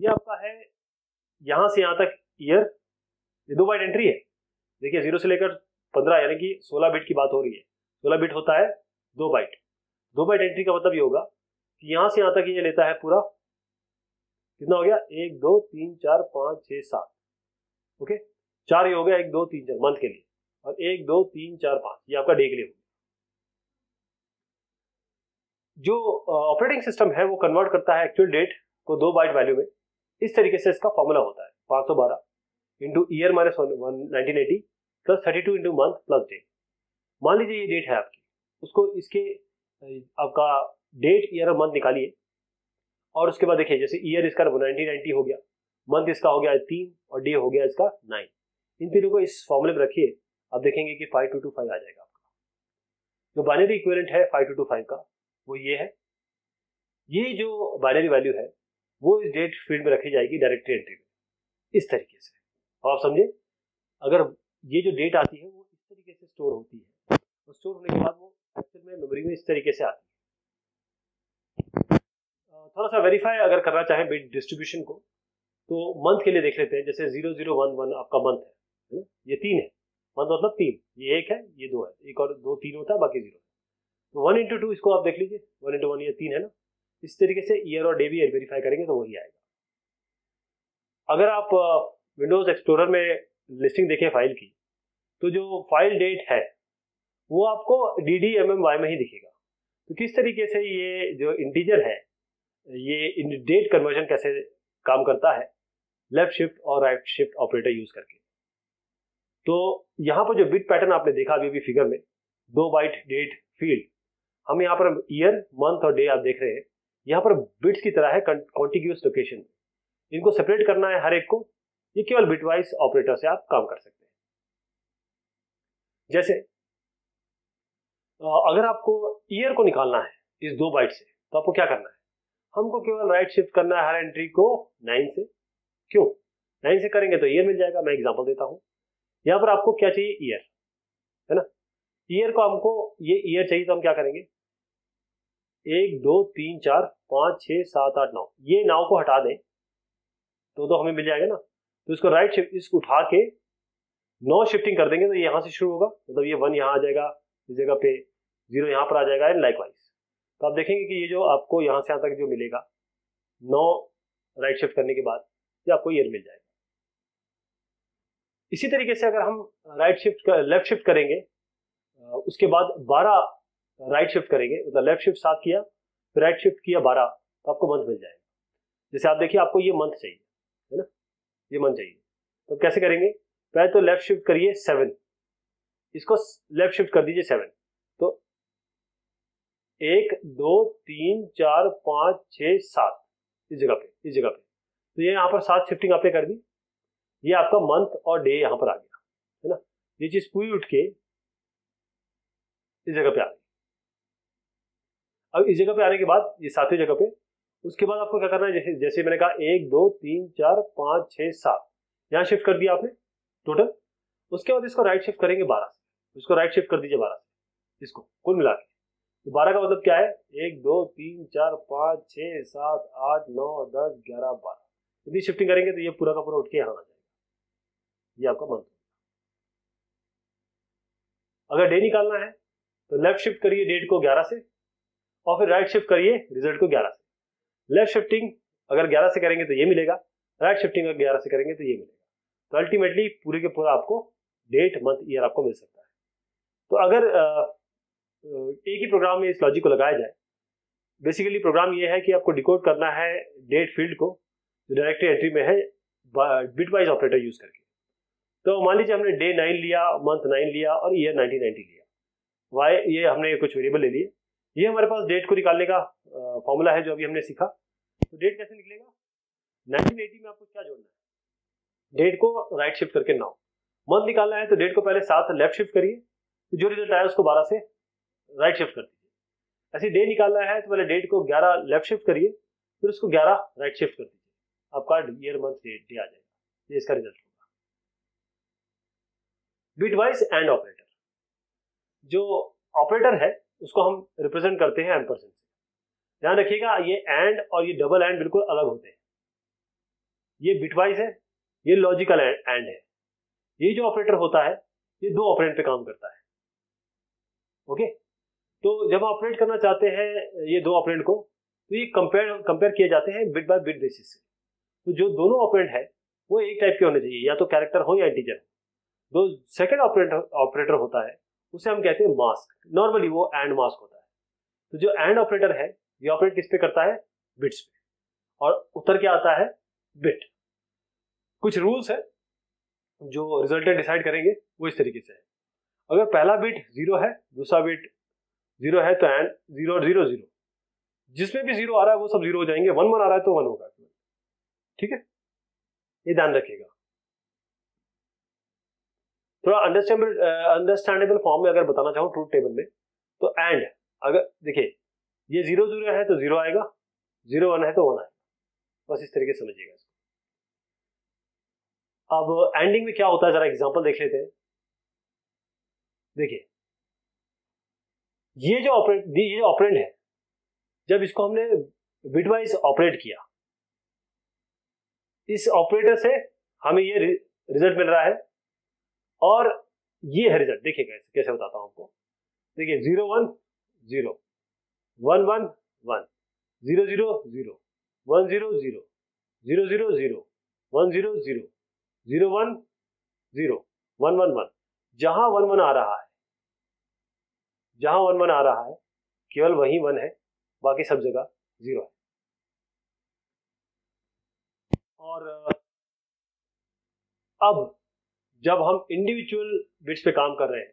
ये आपका है यहाँ से यहाँ तक ईयर ये दो बाइट एंट्री है। देखिए ज़ीरो से लेकर पंद्रह, यानी कि सोलह बिट की बात हो रही है। सोलह बिट होता है दो बाइट दो बाइट एंट्री का मतलब ये होगा कि यहाँ से यहाँ तक ये लेता है पूरा कितना हो गया? एक, दो, तीन, चार, पाँच, छह, सात। ओके चार ये हो गया, एक, दो, तीन, चार मंथ के लिए। और एक, दो, तीन, चार, पाँच, ये आपका डे के लिए हो गया। जो ऑपरेटिंग सिस्टम है, वो कन्वर्ट करता है एक्चुअल डेट को दो बाइट वैल्यू में। इस तरीके से इसका फॉर्मूला होता है, पाँच सौ बारह into year minus nineteen eighty plus thirty two into month plus date मान लीजिए ये डेट है आपकी, उसको इसके आपका डेट ईयर और मंथ निकालिए। और उसके बाद देखिए, जैसे ईयर इसका नाइनटीन नाइनटी हो गया। मंथ इसका हो गया तीन और डे हो गया इसका नाइन इन तीनों को इस फॉर्मूले में रखिए, आप देखेंगे कि फाइव टू टू फाइव आ जाएगा आपका। जो बाइनरी इक्वेलेंट है फाइव टू टू फाइव का, वो ये है। ये जो बाइनरी वैल्यू है, वो इस डेट फ़ील्ड में रखी जाएगी डायरेक्टरी एंट्री में। इस तरीके से। और आप समझे, अगर ये जो डेट आती है, वो इस तरीके से स्टोर होती है। और स्टोर होने के बाद वो एक्चुअल में मेमोरी में इस तरीके से आती है। थोड़ा सा वेरीफाई अगर करना चाहें बिट डिस्ट्रीब्यूशन को तो मंथ के लिए देख लेते हैं, जैसे ज़ीरो ज़ीरो वन वन आपका मंथ है ये तीन है। वन मतलब तीन। ये एक है, ये दो है। एक और दो तीन होता है बाकी ज़ीरो तो वन इंटू टू इसको आप देख लीजिए। वन इंटू वन ये तीन है ना? इस तरीके से ईयर और डे भी वेरीफाई करेंगे तो वही आएगा। अगर आप विंडोज़ एक्सप्लोरर में लिस्टिंग देखें फ़ाइल की तो जो फ़ाइल डेट है, वो आपको D D M M Y में ही दिखेगा। तो किस तरीके से ये जो इंटीजर है ये डेट कन्वर्जन कैसे काम करता है? लेफ़्ट शिफ्ट और राइट शिफ्ट ऑपरेटर यूज़ करके। तो यहाँ पर जो बिट पैटर्न आपने देखा अभी अभी फिगर में, दो बाइट डेट फ़ील्ड हम यहाँ पर ईयर मंथ और डे आप देख रहे हैं। यहाँ पर बिट्स की तरह है कॉन्टिग्यूस लोकेशन इनको सेपरेट करना है हर एक को। ये केवल बिटवाइज ऑपरेटर से आप काम कर सकते हैं। जैसे अगर आपको ईयर को निकालना है इस दो बाइट से तो आपको क्या करना है? हमको केवल राइट शिफ्ट करना है हर एंट्री को नाइन से। क्यों? नाइन से करेंगे तो ईयर मिल जाएगा, मैं एग्ज़ाम्पल देता हूँ। यहाँ पर आपको क्या चाहिए? ईयर है ना? ईयर को हमको ये ईयर चाहिए तो हम क्या करेंगे? एक, दो, तीन, चार, पाँच छ सात, आठ, नौ। ये नाव को हटा दें। तो तो हमें मिल जाएगा ना? तो इसको राइट शिफ्ट इसको उठा के नौ शिफ्टिंग कर देंगे तो यहाँ से शुरू होगा। मतलब तो ये वन यहाँ आ जाएगा, इस जगह पे ज़ीरो यहाँ पर आ जाएगा एंड लाइकवाइज तो आप देखेंगे कि ये जो आपको यहाँ से यहाँ तक जो मिलेगा, नौ राइट शिफ्ट करने के बाद ये आपको ईयर मिल जाएगा। इसी तरीके से अगर हम राइट शिफ्ट लेफ़्ट शिफ्ट करेंगे उसके बाद बारह राइट शिफ्ट करेंगे मतलब लेफ़्ट शिफ्ट सात किया, फिर राइट शिफ्ट किया बारह तो आपको मंथ मिल जाएगा। जैसे आप देखिए, आपको ये मंथ चाहिए, है ना? ये मंथ चाहिए। तो कैसे करेंगे? पहले तो लेफ़्ट शिफ्ट करिए सेवन इसको लेफ़्ट शिफ्ट कर दीजिए सेवन एक, दो, तीन, चार, पाँच छ सात। इस जगह पे, इस जगह पे। तो ये यहाँ पर सात शिफ्टिंग आपने कर दी। ये आपका मंथ और डे यहाँ पर आ गया, है ना? ये चीज़ पूरी उठ के इस जगह पे आ गई। अब इस जगह पे आने के बाद, ये सातवीं जगह पे, उसके बाद आपको क्या करना है? जैसे जैसे मैंने कहा, एक, दो, तीन, चार, पाँच, छह, सात। यहाँ शिफ्ट कर दिया आपने टोटल उसके बाद इसको राइट शिफ्ट करेंगे बारह से। इसको राइट शिफ्ट कर दीजिए बारह से, इसको, कुल मिला के। तो बारह का मतलब क्या है? एक, दो, तीन, चार, पाँच, छह, सात, आठ, नौ, दस, ग्यारह, बारह। यदि शिफ्टिंग करेंगे तो ये पूरा का पूरा उठ के यहाँ आ जाएगा। ये आपका मंथ अगर डे निकालना है तो लेफ़्ट शिफ्ट करिए डेट को ग्यारह से, और फिर राइट शिफ्ट करिए रिज़ल्ट को ग्यारह से। लेफ़्ट शिफ्टिंग अगर ग्यारह से करेंगे तो ये मिलेगा राइट शिफ्टिंग अगर ग्यारह से करेंगे तो ये मिलेगा। तो अल्टीमेटली पूरे के पूरा आपको डेट मंथ ईयर आपको मिल सकता है। तो अगर एक ही प्रोग्राम में इस लॉजिक को लगाया जाए। बेसिकली प्रोग्राम ये है कि आपको डिकोड करना है डेट फ़ील्ड को डायरेक्टरी एंट्री में है बिट वाइज ऑपरेटर यूज़ करके। तो मान लीजिए हमने डे नाइन लिया मंथ नाइन लिया और ईयर नाइनटीन नाइनटी लिया। वाई ये हमने कुछ वेरिएबल ले लिए? ये हमारे पास डेट को निकालने का फॉर्मूला है जो अभी हमने सीखा। तो डेट कैसे निकलेगा? 1980 में आपको क्या जोड़ना है? डेट को राइट शिफ्ट करके नौ मंथ निकालना है तो डेट को पहले सात लेफ़्ट शिफ्ट करिए। तो जो रिज़ल्ट आया उसको बारह से राइट शिफ्ट कर दीजिए ऐसे डे निकालना है तो पहले डेट को ग्यारह लेफ़्ट शिफ्ट करिए, फिर उसको ग्यारह राइट शिफ्ट कर दीजिए। आपका ईयर मंथ डेट डे आ जाएगा। ये इसका रिज़ल्ट होगा। बिट वाइज एंड ऑपरेटर जो ऑपरेटर है, उसको हम रिप्रेजेंट करते हैं एम से। ध्यान रखिएगा, ये एंड और ये डबल एंड बिल्कुल अलग होते हैं। ये बिटवाइज है, ये लॉजिकल एंड है। ये जो ऑपरेटर होता है, ये दो ऑपरेंड पे काम करता है। ओके तो जब हम ऑपरेट करना चाहते हैं, ये दो ऑपरेंट को तो ये कंपेयर कंपेयर किए जाते हैं बिट बाय बिट बेसिस से। तो जो दोनों ऑपरेंट है, वो एक टाइप के होने चाहिए, या तो कैरेक्टर हो या इंटीजर जो सेकेंड ऑपरेटर ऑपरेटर होता है, उसे हम कहते हैं मास्क नॉर्मली वो एंड मास्क होता है। तो जो एंड ऑपरेटर है, ये ऑपरेट किस पे करता है? बिट्स पे। और उत्तर क्या आता है? बिट कुछ रूल्स है, जो रिजल्टेंट डिसाइड करेंगे, वो इस तरीके से है। अगर पहला बिट ज़ीरो है, दूसरा बिट ज़ीरो है तो एंड ज़ीरो और ज़ीरो ज़ीरो। जिसमें भी ज़ीरो आ रहा है, वो सब ज़ीरो हो जाएँगे। वन वन आ रहा है तो वन होगा। ठीक है? ये ध्यान रखिएगा। थोड़ा अंडरस्टैंडेबल अंडरस्टैंडेबल फॉर्म में अगर बताना चाहूँ ट्रूथ टेबल में तो एंड अगर, देखिए, ये ज़ीरो ज़ीरो है तो ज़ीरो आएगा, ज़ीरो वन है तो वन आएगा। बस इस तरीके से समझिएगा अब एंडिंग में क्या होता है, जरा एग्जांपल देख लेते हैं। देखिए ये जो ऑपरेट ये ऑपरेंड है, जब इसको हमने बिटवाइज ऑपरेट किया, इस ऑपरेटर से हमें ये रिज़ल्ट मिल रहा है। और ये है रिज़ल्ट देखिए कैसे कैसे बताता हूँ आपको। देखिए zero one zero one one one zero zero zero one zero zero zero zero zero one zero zero zero one zero one one one जहाँ वन वन आ रहा है जहाँ वन वन आ रहा है, केवल वही वन है, बाकी सब जगह ज़ीरो है। और अब जब हम इंडिविजुअल बिट्स पे काम कर रहे हैं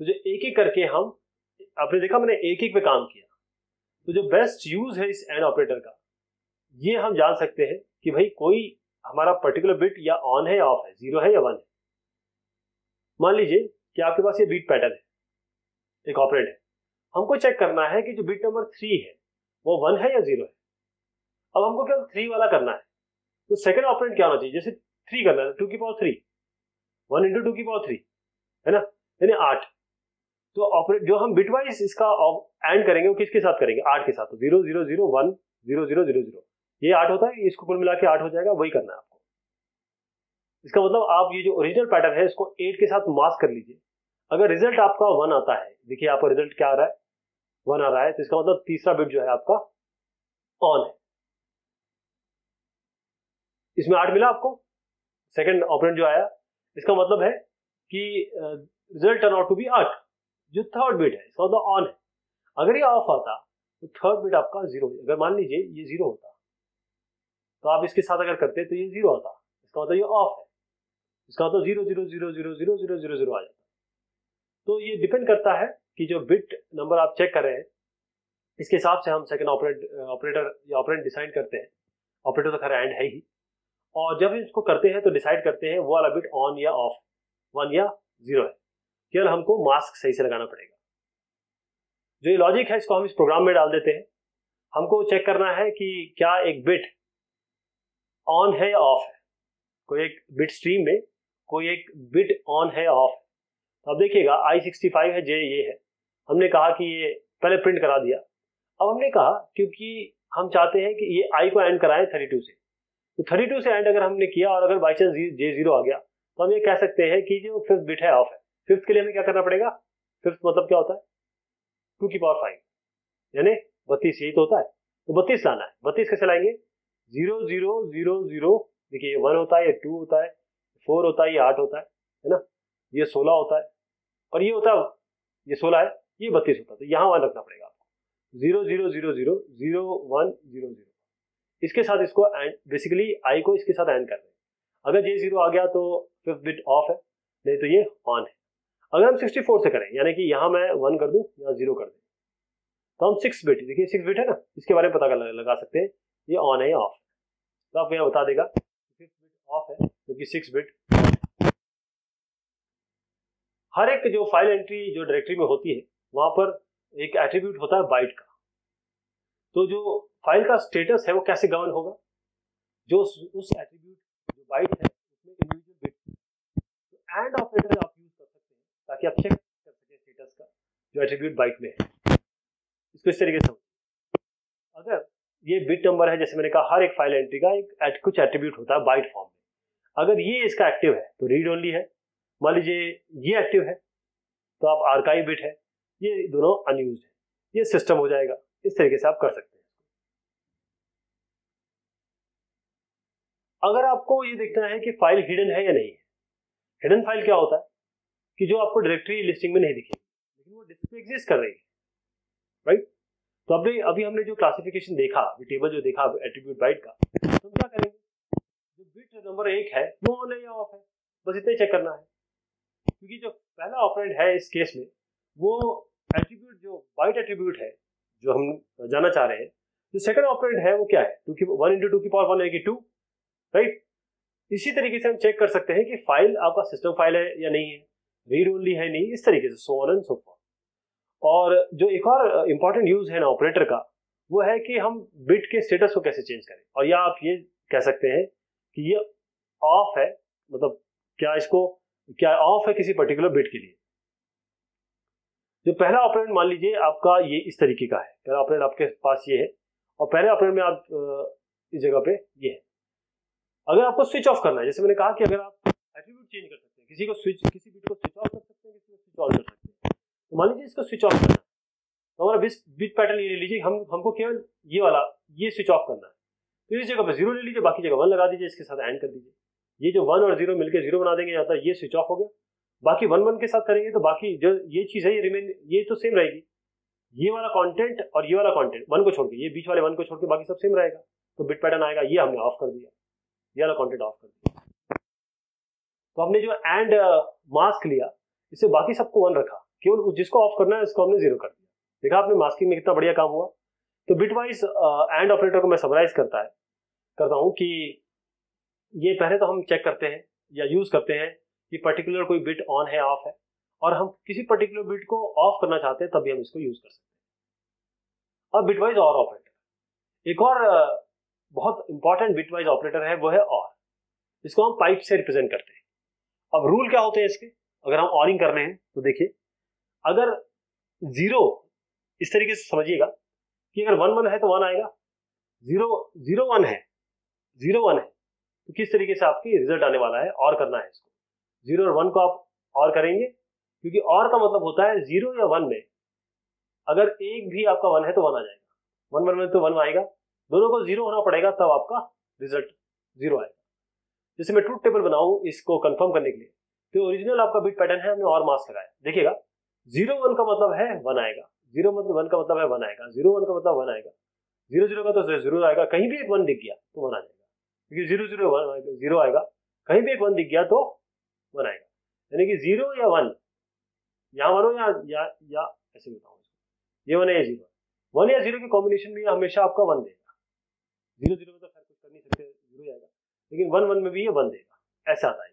तो जो एक एक करके हम, आपने देखा मैंने एक एक पे काम किया। तो जो बेस्ट यूज़ है इस एंड ऑपरेटर का, ये हम जान सकते हैं कि भाई कोई हमारा पर्टिकुलर बिट या ऑन है या ऑफ़ है, ज़ीरो है या वन है। मान लीजिए कि आपके पास ये बीट पैटर्न है। एक ऑपरेट है। हमको चेक करना है कि जो बिट नंबर थ्री है, वो वन है या ज़ीरो है। अब हमको केवल थ्री वाला करना है। तो सेकेंड ऑपरेंट क्या होना चाहिए? जैसे थ्री करना है टू की power three one into two की पावर थ्री है ना? यानी आठ। तो ऑपरेट जो हम बिटवाइज इसका एंड करेंगे, वो किसके साथ करेंगे? आठ के साथ। Zero zero zero one zero zero zero zero ये आठ होता है, इसको कुल मिला के आठ हो जाएगा, वही करना है आपको। इसका मतलब आप ये जो ओरिजिनल पैटर्न है, इसको एट के साथ मास्क कर लीजिए। अगर रिज़ल्ट आपका वन आता है, देखिए आपका रिज़ल्ट क्या आ रहा है? वन आ रहा है तो इसका मतलब तीसरा बिट जो है आपका ऑन है। इसमें आठ मिला आपको। सेकंड ऑपरेंट जो आया, इसका मतलब है कि result turn out to be आठ, जो थर्ड बिट है, इसका मतलब ऑन है। अगर ये ऑफ़ आता तो थर्ड बिट आपका ज़ीरो अगर मान लीजिए ये ज़ीरो होता तो आप इसके साथ अगर करते तो ये ज़ीरो आता। इसका मतलब ये ऑफ़ है। इसका मतलब zero zero zero zero zero zero zero आ जाता। तो ये डिपेंड करता है कि जो बिट नंबर आप चेक कर रहे हैं, इसके हिसाब से हम सेकेंड ऑपरेट ऑपरेटर या ऑपरेट डिसाइड करते हैं। ऑपरेटर तो खैर एंड है ही। और जब हम इसको करते हैं तो डिसाइड करते हैं वो वाला बिट ऑन या ऑफ़ वन या ज़ीरो है। केवल हमको मास्क सही से लगाना पड़ेगा। जो ये लॉजिक है, इसको हम इस प्रोग्राम में डाल देते हैं। हमको चेक करना है कि क्या एक बिट ऑन है या ऑफ़ है। कोई एक बिट स्ट्रीम में कोई एक बिट ऑन है ऑफ़ है। तो अब देखिएगा आई सिक्सटी फाइव है जे ये है। हमने कहा कि ये पहले प्रिंट करा दिया। अब हमने कहा, क्योंकि हम चाहते हैं कि ये आई को एंड कराएँ थर्टी टू से। तो थर्टी टू से एंड अगर हमने किया और अगर बाई चांस जे ज़ीरो आ गया तो हम ये कह सकते हैं कि जो फिफ्थ बिट है ऑफ़ है। फिफ्थ के लिए हमें क्या करना पड़ेगा? फिफ्थ मतलब क्या होता है? टू की पावर फाइव यानी बत्तीस, यही तो होता है। तो बत्तीस लाना है। बत्तीस कैसे लाएँगे? ज़ीरो ज़ीरो ज़ीरो ज़ीरो देखिए वन होता है, या टू होता है फोर होता है, ये आठ होता है है ना? ये सोलह होता है और ये होता है, ये सोलह है, ये बत्तीस होता है तो यहाँ वन रखना पड़ेगा आपको। Zero zero zero zero zero one zero zero इसके साथ इसको एंड बेसिकली आई को इसके साथ एंड कर हैं। अगर जे ज़ीरो आ गया तो फिफ्थ बिट ऑफ़ है, नहीं तो ये ऑन है। अगर हम 64 से करें, यानी कि यहाँ मैं वन कर दूँ या ज़ीरो कर दूँ। तो हम सिक्स बिट देखिए सिक्स बिट है ना, इसके बारे में पता कर लगा सकते हैं, ये ऑन है या ऑफ़ तो आपको यहाँ बता देगा फिफ्थ बिट ऑफ़ है क्योंकि सिक्स बिट हर एक जो फ़ाइल एंट्री जो डायरेक्टरी में होती है, वहाँ पर एक एट्रीब्यूट होता है बाइट का। तो जो फ़ाइल का स्टेटस है, वो कैसे गवर्न होगा? जो उस एट्रीब्यूट जो बाइट है, उसमें इंडिविजुअल बिट तो एंड ऑपरेटर आप यूज़ कर सकते हैं, ताकि आप चेक कर सके स्टेटस का, जो एट्रीब्यूट बाइट में है। इसको इस तरीके से अगर ये बिट नंबर है, जैसे मैंने कहा, हर एक फ़ाइल एंट्री का एक कुछ एट्रीब्यूट होता है बाइट फॉर्म में। अगर ये इसका एक्टिव है तो रीड ओनली है। मान लीजिए ये एक्टिव है तो आप आर्काइव बिट है, ये दोनों अनयूज है, ये सिस्टम हो जाएगा, इस तरीके से आप कर सकते हैं। अगर आपको ये देखना है कि फ़ाइल हिडन है या नहीं है हिडन फ़ाइल क्या होता है? कि जो आपको डायरेक्टरी लिस्टिंग में नहीं दिखेगी लेकिन वो डिस्क पे एग्जिस्ट कर रही है राइट तो अभी अभी हमने जो क्लासिफिकेशन देखा टेबल जो देखा एट्रीब्यूट बाइट का तो क्या करेंगे? जो बिट नंबर एक है, वो ऑन है या ऑफ़ है? बस इतना ही चेक करना है। क्योंकि जो पहला ऑपरेंट है इस केस में, वो एट्रीब्यूट जो बाइट एट्रीब्यूट है, जो हम जाना चाह रहे हैं, जो सेकंड ऑपरेंट है वो क्या है? टू की वन इंटू टू की पावर वन है टू राइट इसी तरीके से हम चेक कर सकते हैं कि फ़ाइल आपका सिस्टम फ़ाइल है या नहीं है रीड ओनली है नहीं, इस तरीके से so on and so forth और जो एक और इंपॉर्टेंट यूज़ है ना ऑपरेटर का, वो है कि हम बिट के स्टेटस को कैसे चेंज करें? और या आप ये कह सकते हैं कि ये ऑफ़ है मतलब क्या इसको क्या ऑफ़ है किसी पर्टिकुलर बिट के लिए? जो पहला ऑपरेंट मान लीजिए आपका ये इस तरीके का है। पहला ऑपरेंट आपके पास ये है और पहले ऑपरेंट में आप इस जगह पे ये है। अगर आपको स्विच ऑफ़ करना है, जैसे मैंने कहा कि अगर आप एट्रीब्यूट चेंज कर सकते हैं, किसी को स्विच किसी बिट को स्विच ऑफ़ कर सकते हैं, किसी को स्विच ऑन कर सकते हैं। तो मान लीजिए इसको स्विच ऑफ़ करना तो हमारा बिट बिट पैटर्न ये ले लीजिए हम, हमको केवल ये वाला, ये स्विच ऑफ़ करना है। तो इस जगह पर ज़ीरो ले लीजिए, बाकी जगह वन लगा दीजिए, इसके साथ एंड कर दीजिए। ये जो वन और ज़ीरो मिलकर ज़ीरो बना देंगे या ये स्विच ऑफ़ हो गया। बाकी वन वन के साथ करेंगे तो बाकी जो ये चीज़ है ये रिमेन ये तो सेम रहेगी। ये वाला कंटेंट और ये वाला कंटेंट वन को छोड़ के ये बीच वाले वन को छोड़ के बाकी सब सेम रहेगा। तो बिट पैटर्न आएगा ये हमने ऑफ़ कर दिया। ये वाला कंटेंट ऑफ़ कर दिया। तो हमने जो एंड मास्क uh, लिया इससे बाकी सबको वन रखा। केवल जिसको ऑफ़ करना है उसको हमने ज़ीरो कर दिया। देखा आपने मास्किंग में कितना बढ़िया काम हुआ? तो बिट वाइज एंड ऑपरेटर को मैं समराइज करता है करता हूँ कि ये पहले तो हम चेक करते हैं या यूज़ करते हैं कि पर्टिकुलर कोई बिट ऑन है ऑफ़ है। और हम किसी पर्टिकुलर बिट को ऑफ़ करना चाहते हैं, तभी हम इसको यूज़ कर सकते हैं। अब बिटवाइज और ऑपरेटर एक और बहुत इंपॉर्टेंट बिटवाइज ऑपरेटर है, वो है और इसको हम पाइप से रिप्रेजेंट करते हैं। अब रूल क्या होते हैं इसके? अगर हम ऑरिंग कर रहे हैं तो देखिए, अगर ज़ीरो इस तरीके से समझिएगा कि अगर वन वन है तो वन आएगा। ज़ीरो ज़ीरो वन है। ज़ीरो वन है। तो किस तरीके से आपकी रिज़ल्ट आने वाला है, और करना है इसको। ज़ीरो और वन को आप और करेंगे, क्योंकि और का मतलब होता है ज़ीरो या वन में अगर एक भी आपका वन है तो वन आ जाएगा। वन वन में तो वन आएगा। दोनों को ज़ीरो होना पड़ेगा, तब आपका रिज़ल्ट ज़ीरो आएगा। जैसे मैं ट्रूथ टेबल बनाऊँ इसको कंफर्म करने के लिए तो ओरिजिनल आपका बिट पैटर्न है, हमने और मास्क लगाया। देखिएगा ज़ीरो वन का मतलब है वन आएगा। ज़ीरो मतलब वन का मतलब है वन आएगा। ज़ीरो वन का मतलब वन आएगा। ज़ीरो ज़ीरो का तो ज़ीरो आएगा। कहीं भी एक वन दिख गया तो वन आ जाएगा। क्योंकि ज़ीरो ज़ीरो वन ज़ीरो आएगा। कहीं भी एक वन दिख गया तो वन आएगा। यानी कि ज़ीरो या वन यहाँ वन हो या या या, ऐसे बताऊँ ये वन है या ज़ीरो। वन या ज़ीरो के कॉम्बिनेशन में हमेशा आपका वन देगा। ज़ीरो ज़ीरो में तो खैर कुछ कर नहीं सकते, ज़ीरो आएगा। लेकिन वन वन में भी ये वन देगा। ऐसा आता है।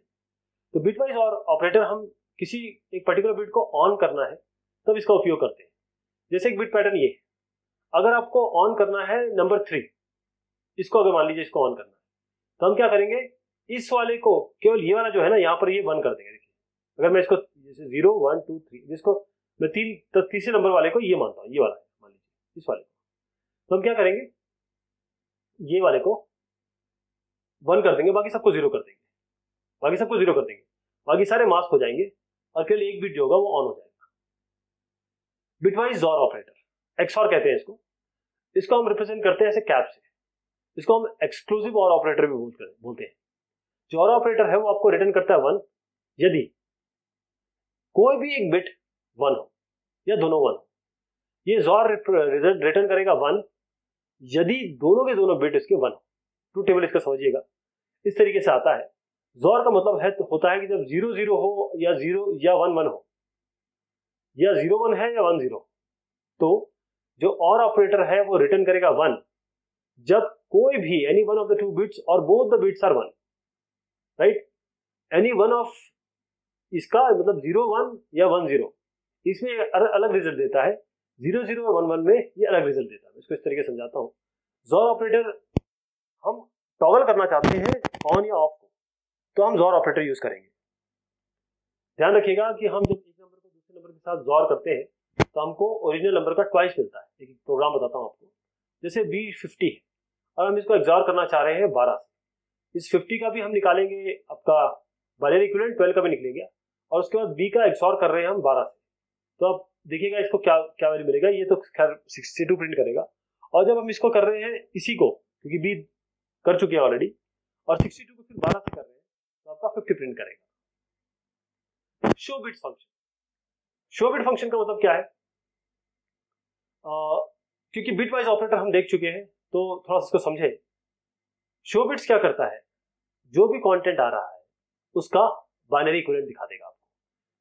तो बिट वाइज और ऑपरेटर हम किसी एक पर्टिकुलर बिट को ऑन करना है, तब इसका उपयोग करते हैं। जैसे एक बिट पैटर्न ये है। अगर आपको ऑन करना है नंबर थ्री इसको अगर मान लीजिए इसको ऑन करना है तो हम क्या करेंगे? इस वाले को केवल ये वाला जो है ना, यहाँ पर ये वन कर देंगे। देखिए, अगर मैं इसको, जैसे ज़ीरो, वन, टू, थ्री जिसको मैं तीन तो तीसरे नंबर वाले को ये मानता हूँ, ये वाला, मान लीजिए, इस वाले को। तो हम क्या करेंगे? ये वाले को वन कर देंगे, बाकी सबको ज़ीरो कर देंगे। बाकी सबको ज़ीरो कर देंगे। बाकी सारे मास्क हो जाएँगे, और केवल एक बिट जो होगा वो ऑन हो जाएगा। बिटवाइज जॉर ऑपरेटर एक्सॉर कहते हैं इसको। इसको हम रिप्रेजेंट करते हैं ऐसे कैप से। इसको हम एक्सक्लूसिव और ऑपरेटर भी बोलते हैं जो और ऑपरेटर है, वो आपको रिटर्न करता है वन यदि कोई भी एक बिट वन हो, या दोनों वन हो, ये जॉर रिटर्न करेगा वन यदि दोनों के दोनों बिट इसके वन हो टू टेबल इसका समझिएगा। इस तरीके से आता है। ज़ोर का मतलब है तो होता है कि जब ज़ीरो ज़ीरो हो, या ज़ीरो या वन वन हो, या ज़ीरो वन है, या वन ज़ीरो तो जो और ऑपरेटर है, वो रिटर्न करेगा वन जब कोई भी any one of the two bits और both the bits are one right any one of इसका मतलब ज़ीरो वन या वन ज़ीरो इसमें अलग रिज़ल्ट देता है। ज़ीरो ज़ीरो और वन वन में ये अलग रिज़ल्ट देता है। इसको इस तरीके समझाता हूँ। ज़ोर ऑपरेटर हम टॉगल करना चाहते हैं ऑन या ऑफ़ को तो हम ज़ोर ऑपरेटर यूज़ करेंगे। ध्यान रखिएगा कि हम जब एक नंबर को दूसरे नंबर के साथ ज़ोर करते हैं तो हमको ओरिजिनल नंबर का ट्वाइस मिलता है। एक प्रोग्राम बताता हूँ आपको। जैसे बी फिफ्टी है। और हम इसको एग्जॉर करना चाह रहे हैं बारह से। इस फिफ्टी का भी हम निकालेंगे आपका बाइनरी इक्विवेलेंट ट्वेल्व का भी निकलेगा। और उसके बाद बी का एग्जॉर कर रहे हैं हम बारह से। तो अब देखिएगा इसको क्या क्या वैल्यू मिलेगा ये तो खैर सिक्सटी टू प्रिंट करेगा। और जब हम इसको कर रहे हैं इसी को क्योंकि बी कर चुके हैं ऑलरेडी और सिक्सटी टू को फिर बारह से कर रहे हैं तो आपका फिफ्टी प्रिंट करेगा। Show bit function show bit function का मतलब क्या है? आ, क्योंकि बिट वाइज ऑपरेटर हम देख चुके हैं तो थोड़ा सा इसको समझे। शो बिट्स क्या करता है? जो भी कंटेंट आ रहा है, उसका बाइनरी इक्विवेलेंट दिखा देगा आपको।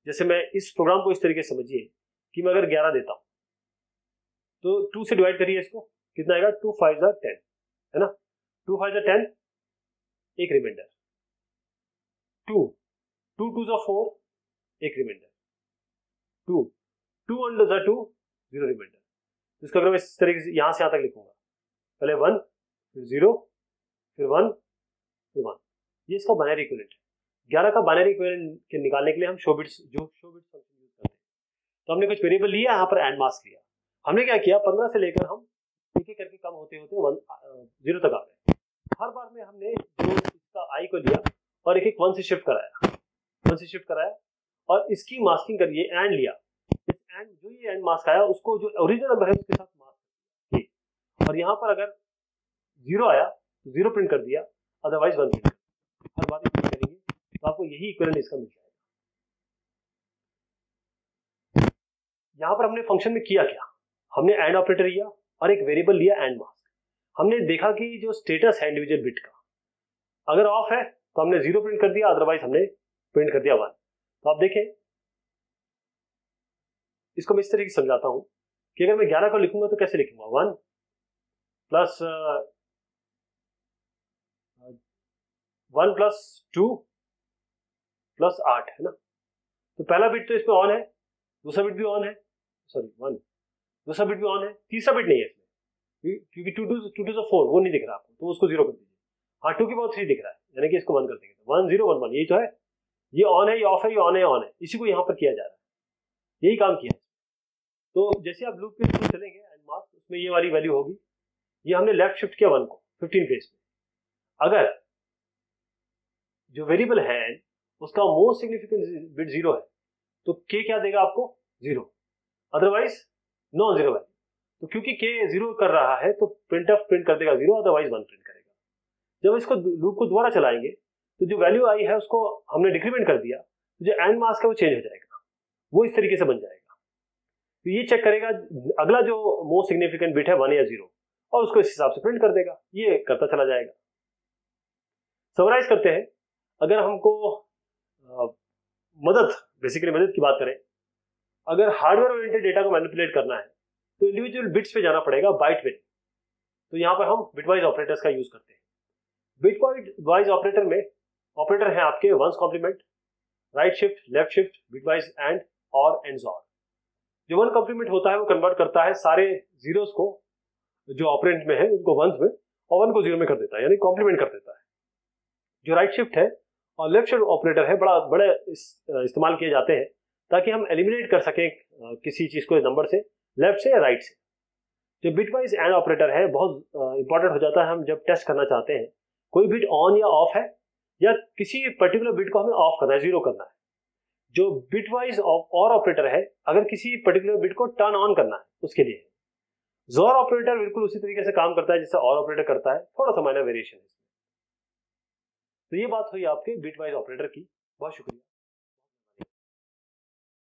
जैसे मैं इस प्रोग्राम को इस तरीके से समझिए कि मैं अगर 11 देता हूँ तो टू से डिवाइड करिए इसको, कितना आएगा? टू फाइव टेन है ना? टू फाइव टेन एक रिमाइंडर टू टू टू जो फोर एक रिमाइंडर टू टू अंडर जो टू ज़ीरो रिमाइंडर इसका अगर मैं इस तरीके से यहाँ से यहाँ तक लिखूँगा पहले वन, फिर ज़ीरो, फिर वन फिर वन। ये इसका बाइनरी इक्विवेलेंट है। ग्यारह का बाइनरी इक्विवेलेंट के निकालने के लिए हम शो बिट्स जो शो बिट्स फ़ंक्शन यूज़ करते हैं। तो हमने कुछ वेरिएबल लिया, यहाँ पर एंड मास्क लिया। हमने क्या किया? पंद्रह से लेकर हम एक एक करके कम होते होते वन ज़ीरो तक आ गए। हर बार में हमने जो इसका आई को लिया और एक एक वन से शिफ्ट कराया। वन से शिफ्ट कराया और इसकी मास्किंग करिए एंड लिया। इस एंड जो ये एंड मास्क आया, उसको जो ओरिजिनल नंबर है, उसके साथ और यहाँ पर अगर ज़ीरो आया तो ज़ीरो प्रिंट कर दिया अदरवाइज़ वन प्रिंट हर बार प्रिंट करेंगे तो आपको यही इक्वलेंट इसका मिल जाएगा। यहाँ पर हमने फ़ंक्शन में किया क्या? हमने एंड ऑपरेटर लिया और एक वेरिएबल लिया एंड मास्क हमने देखा कि जो स्टेटस है इंडिविजुअल बिट का, अगर ऑफ़ है तो हमने ज़ीरो प्रिंट कर दिया अदरवाइज़ हमने प्रिंट कर दिया वन तो आप देखें, इसको मैं इस तरीके से समझाता हूँ कि अगर मैं ग्यारह को लिखूँगा तो कैसे लिखूँगा? One plus one plus two plus आठ है ना? तो पहला बिट तो इसमें ऑन है, दूसरा बिट भी ऑन है सॉरी वन दूसरा बिट भी ऑन है, तीसरा बिट नहीं है इसमें। क्योंकि two two two two four वो नहीं दिख रहा आपको तो उसको ज़ीरो कर दीजिए। हाँ टू की बहुत थ्री दिख रहा है, यानी कि इसको वन कर देंगे। वन ज़ीरो वन वन यही तो है। ये ऑन है, ये ऑफ़ है, ये ऑन है ऑन है। इसी को यहाँ पर किया जा रहा है। यही काम किया। तो जैसे आप लूप के थ्रू चलेंगे एंड मार्क्स उसमें ये वाली वैल्यू होगी। ये हमने लेफ़्ट शिफ्ट किया वन को फिफ्टीन पेज में अगर जो वेरिएबल है, उसका मोस्ट सिग्निफिकेंट बिट ज़ीरो है तो के क्या देगा आपको? Zero otherwise non zero value तो क्योंकि के ज़ीरो कर रहा है तो प्रिंट ऑफ़ प्रिंट कर देगा ज़ीरो अदरवाइज़ वन प्रिंट करेगा। जब इसको लूप को दोबारा चलाएँगे तो जो वैल्यू आई है, उसको हमने डिक्रीमेंट कर दिया तो जो एंड मास्क है, वो चेंज हो जाएगा। वो इस तरीके से बन जाएगा। तो ये चेक करेगा, अगला जो मोस्ट सिग्निफिकेंट बिट है वन या ज़ीरो और उसको इस हिसाब से प्रिंट कर देगा। ये करता चला जाएगा। समराइज करते हैं। अगर हमको मदद बेसिकली मदद की बात करें, अगर हार्डवेयर ओरिएंटेड डेटा को मैनिपुलेट करना है तो इंडिविजुअल बिट्स पे जाना पड़ेगा बाइट में तो यहाँ पर हम बिटवाइज ऑपरेटर्स का यूज़ करते हैं। बिटवाइज ऑपरेटर में ऑपरेटर है आपके one's complement right shift left shift bitwise and और एंड जो वन कॉम्प्लीमेंट होता है, वो कन्वर्ट करता है सारे जीरोस को जो ऑपरेंट में है उनको वंस में और वन को ज़ीरो में कर देता है यानी कॉम्प्लीमेंट कर देता है। जो राइट शिफ्ट है और लेफ़्ट शिफ्ट ऑपरेटर है बड़ा बड़े इस, इस्तेमाल किए जाते हैं ताकि हम एलिमिनेट कर सकें किसी चीज़ को नंबर से लेफ़्ट से या राइट से। जो बिट वाइज एंड ऑपरेटर है बहुत इंपॉर्टेंट हो जाता है हम जब टेस्ट करना चाहते हैं कोई बिट ऑन या ऑफ़ है या किसी पर्टिकुलर बिट को हमें ऑफ़ करना है ज़ीरो करना है। जो बिटवाइज और ऑपरेटर है अगर किसी पर्टिकुलर बिट को टर्न ऑन करना है उसके लिए। ज़ोर ऑपरेटर बिल्कुल उसी तरीके से काम करता है जैसे और ऑपरेटर करता है। थोड़ा सा माइनर वेरिएशन है तो ये बात हुई आपके बिटवाइज ऑपरेटर की। बहुत शुक्रिया।